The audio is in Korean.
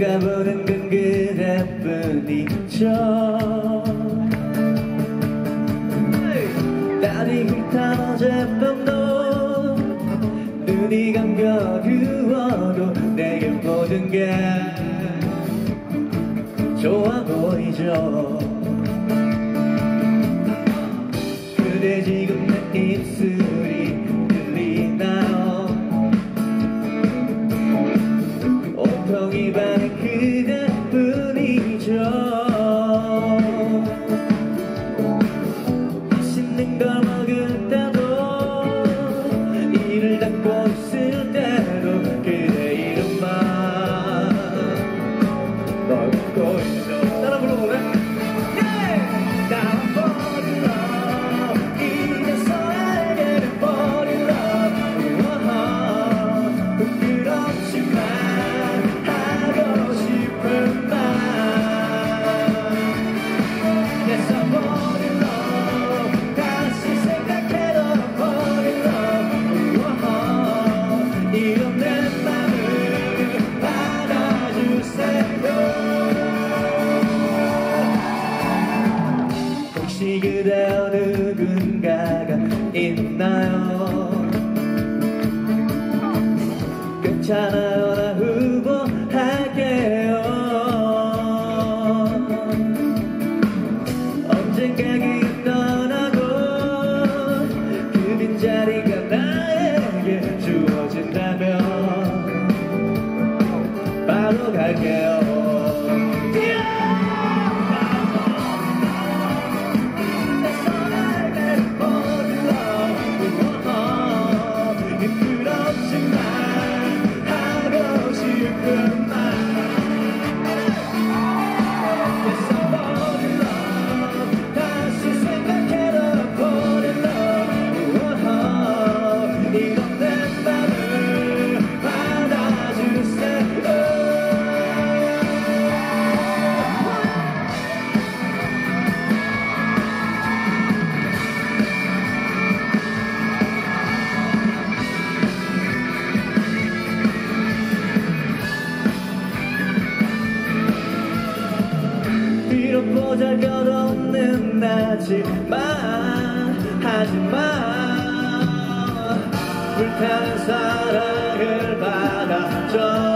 내가 보는 건 그대뿐이죠. 날이 흩탄 어젯밤도 눈이 감겨 그워도 내게 모든 게 좋아 보이죠. 그대 지금 내 입술 अनुरग 모자별 없는 나지 마 하지 마 불타는 사랑을 받아줘.